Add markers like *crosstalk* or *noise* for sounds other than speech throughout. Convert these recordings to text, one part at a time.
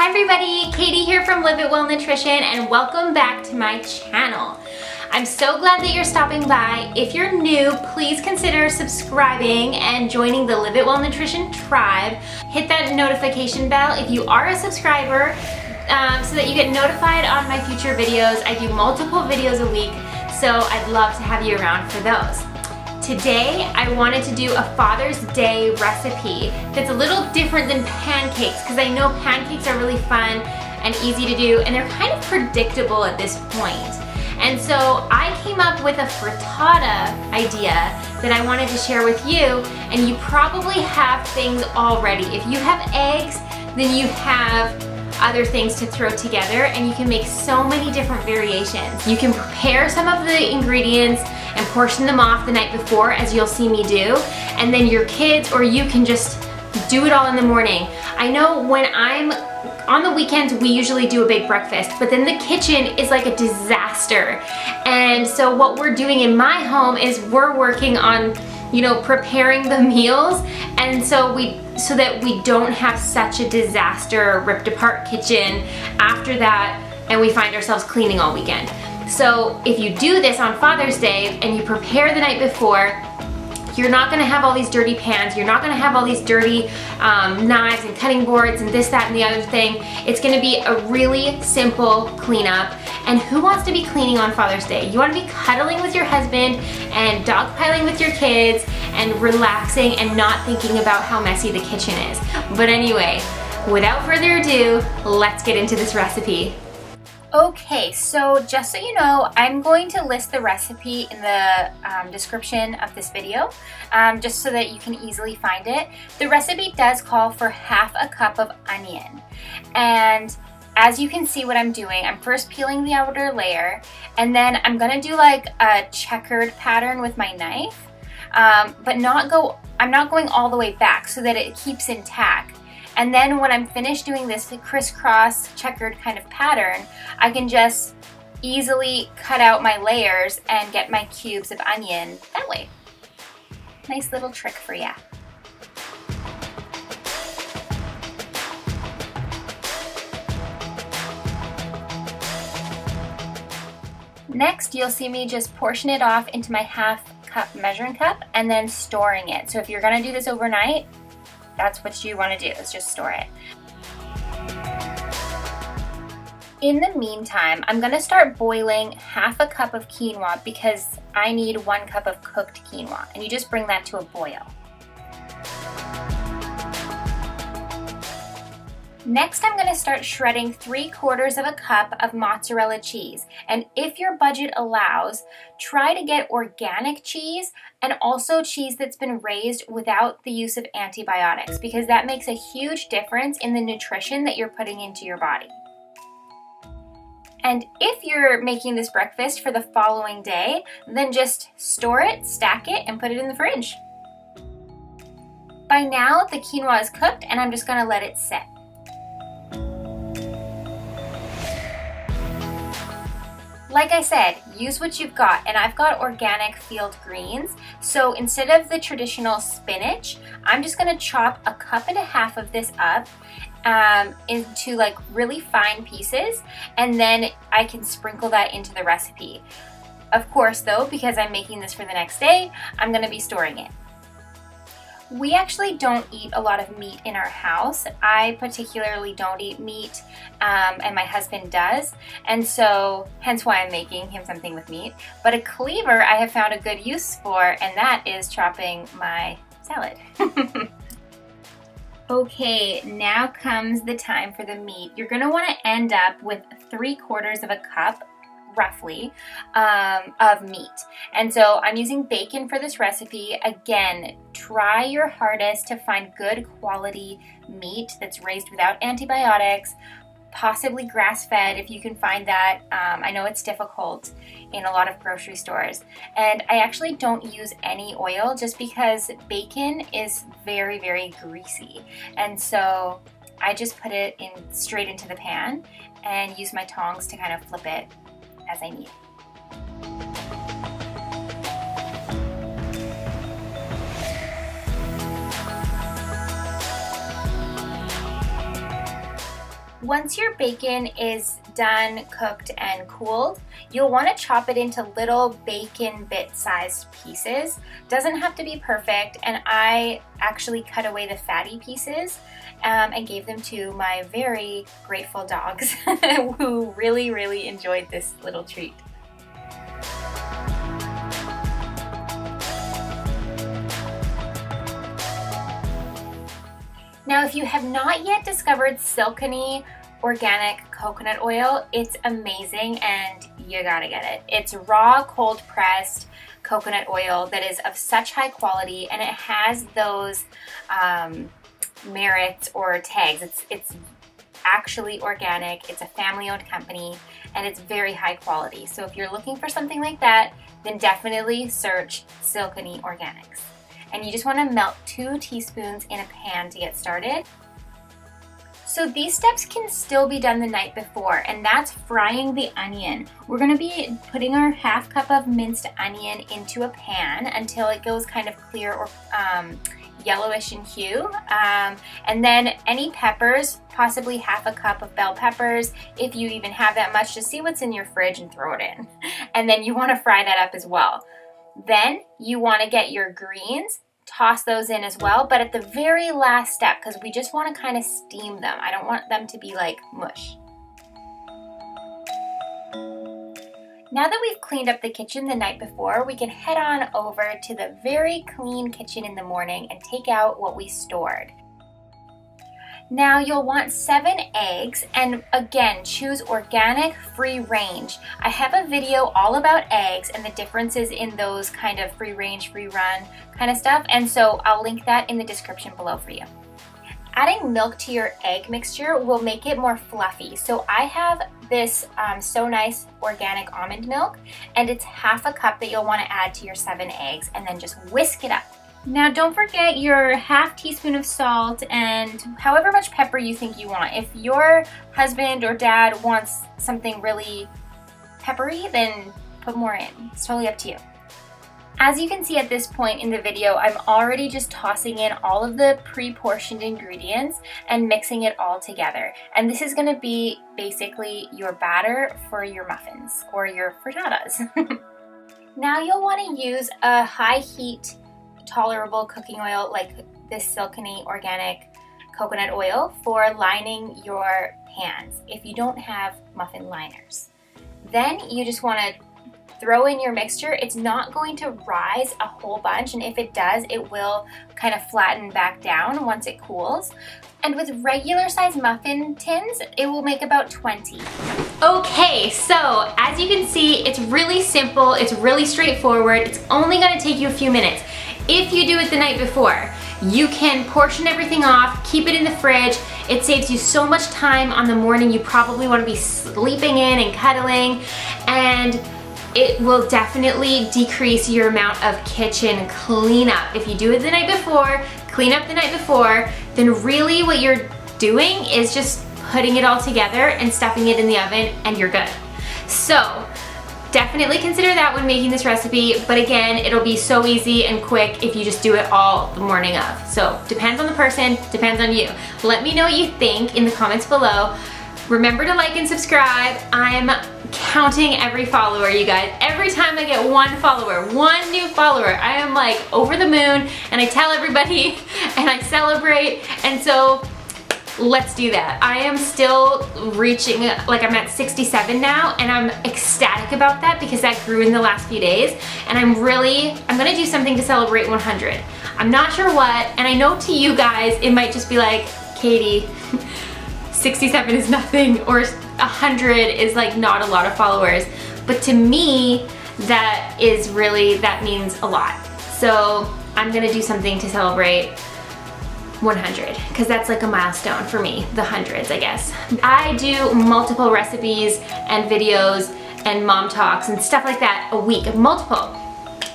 Hi everybody, Katie here from Live It Well Nutrition and welcome back to my channel. I'm so glad that you're stopping by. If you're new, please consider subscribing and joining the Live It Well Nutrition tribe. Hit that notification bell if you are a subscriber um, so that you get notified on my future videos. I do multiple videos a week, so I'd love to have you around for those. Today, I wanted to do a Father's Day recipe that's a little different than pancakes because I know pancakes are really fun and easy to do and they're kind of predictable at this point. And so I came up with a frittata idea that I wanted to share with you and you probably have things already. If you have eggs, then you have other things to throw together and you can make so many different variations. You can prepare some of the ingredients portion them off the night before as you'll see me do and then your kids or you can just do it all in the morning. I know when I'm on the weekends we usually do a big breakfast but then the kitchen is like a disaster and so what we're doing in my home is we're working on you know preparing the *laughs* meals and so we so that we don't have such a disaster ripped apart kitchen after that and we find ourselves cleaning all weekend. So if you do this on Father's Day and you prepare the night before, you're not gonna have all these dirty pans, you're not gonna have all these dirty um, knives and cutting boards and this, that, and the other thing. It's gonna be a really simple cleanup. And who wants to be cleaning on Father's Day? You wanna be cuddling with your husband and dogpiling with your kids and relaxing and not thinking about how messy the kitchen is. But anyway, without further ado, let's get into this recipe. Okay, so just so you know, I'm going to list the recipe in the um, description of this video, um, just so that you can easily find it. The recipe does call for half a cup of onion, and as you can see what I'm doing, I'm first peeling the outer layer, and then I'm gonna do like a checkered pattern with my knife, um, but not go, I'm not going all the way back so that it keeps intact. And then when I'm finished doing this crisscross checkered kind of pattern, I can just easily cut out my layers and get my cubes of onion that way. Nice little trick for ya. Next, you'll see me just portion it off into my half cup measuring cup and then storing it. So if you're gonna do this overnight, that's what you wanna do, is just store it. In the meantime, I'm gonna start boiling half a cup of quinoa because I need one cup of cooked quinoa, and you just bring that to a boil. Next, I'm gonna start shredding three quarters of a cup of mozzarella cheese. And if your budget allows, try to get organic cheese and also cheese that's been raised without the use of antibiotics because that makes a huge difference in the nutrition that you're putting into your body. And if you're making this breakfast for the following day, then just store it, stack it, and put it in the fridge. By now, the quinoa is cooked and I'm just gonna let it sit. Like I said, use what you've got, and I've got organic field greens. So instead of the traditional spinach, I'm just gonna chop a cup and a half of this up um, into like really fine pieces, and then I can sprinkle that into the recipe. Of course though, because I'm making this for the next day, I'm gonna be storing it. We actually don't eat a lot of meat in our house. I particularly don't eat meat, um, and my husband does, and so hence why I'm making him something with meat. But a cleaver I have found a good use for, and that is chopping my salad. *laughs* okay, now comes the time for the meat. You're gonna wanna end up with three quarters of a cup roughly, um, of meat. And so I'm using bacon for this recipe. Again, try your hardest to find good quality meat that's raised without antibiotics, possibly grass-fed if you can find that. Um, I know it's difficult in a lot of grocery stores. And I actually don't use any oil just because bacon is very, very greasy. And so I just put it in straight into the pan and use my tongs to kind of flip it as I need. Once your bacon is done, cooked, and cooled, you'll want to chop it into little bacon bit-sized pieces. Doesn't have to be perfect, and I actually cut away the fatty pieces um, and gave them to my very grateful dogs *laughs* who really, really enjoyed this little treat. Now, if you have not yet discovered Silkeny organic coconut oil, it's amazing and you gotta get it. It's raw, cold pressed coconut oil that is of such high quality and it has those um, merits or tags. It's, it's actually organic, it's a family owned company, and it's very high quality. So if you're looking for something like that, then definitely search Silkeny Organics and you just want to melt two teaspoons in a pan to get started. So these steps can still be done the night before and that's frying the onion. We're gonna be putting our half cup of minced onion into a pan until it goes kind of clear or um, yellowish in hue. Um, and then any peppers, possibly half a cup of bell peppers, if you even have that much, just see what's in your fridge and throw it in. *laughs* And then you wanna fry that up as well. Then you want to get your greens, toss those in as well, but at the very last step, because we just want to kind of steam them. I don't want them to be like mush. Now that we've cleaned up the kitchen the night before, we can head on over to the very clean kitchen in the morning and take out what we stored. Now you'll want seven eggs and again choose organic free range. I have a video all about eggs and the differences in those kind of free range, free run kind of stuff and so I'll link that in the description below for you. Adding milk to your egg mixture will make it more fluffy. So I have this um, So Nice organic almond milk and it's half a cup that you'll want to add to your seven eggs and then just whisk it up. Now don't forget your half teaspoon of salt and however much pepper you think you want. If your husband or dad wants something really peppery, then put more in. It's totally up to you. As you can see at this point in the video, I'm already just tossing in all of the pre-portioned ingredients and mixing it all together. And this is gonna be basically your batter for your muffins or your frittatas. *laughs* now you'll wanna use a high heat tolerable cooking oil like this Silkeny organic coconut oil for lining your pans if you don't have muffin liners. Then you just want to throw in your mixture. It's not going to rise a whole bunch and if it does, it will kind of flatten back down once it cools. And with regular size muffin tins, it will make about 20. Okay, so as you can see, it's really simple, it's really straightforward, it's only gonna take you a few minutes. If you do it the night before, you can portion everything off, keep it in the fridge. It saves you so much time on the morning you probably wanna be sleeping in and cuddling and it will definitely decrease your amount of kitchen cleanup. If you do it the night before, clean up the night before, then really what you're doing is just putting it all together and stuffing it in the oven and you're good. So Definitely consider that when making this recipe, but again, it'll be so easy and quick if you just do it all the morning of. So depends on the person, depends on you. Let me know what you think in the comments below. Remember to like and subscribe. I'm counting every follower, you guys. Every time I get one follower, one new follower, I am like over the moon and I tell everybody *laughs* and I celebrate. And so let's do that. I am still reaching, like I'm at 67 now and I'm ecstatic about that because that grew in the last few days and I'm really, I'm gonna do something to celebrate 100. I'm not sure what, and I know to you guys, it might just be like, Katie, *laughs* 67 is nothing or 100 is like not a lot of followers. But to me, that is really, that means a lot. So I'm gonna do something to celebrate 100 because that's like a milestone for me, the hundreds I guess. I do multiple recipes and videos and mom talks and stuff like that a week, multiple.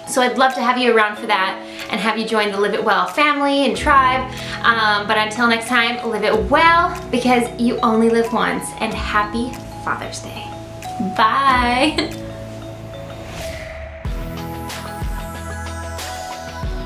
So I'd love to have you around for that and have you join the Live It Well family and tribe. Um, but until next time, live it well because you only live once and happy Father's Day. Bye. *laughs*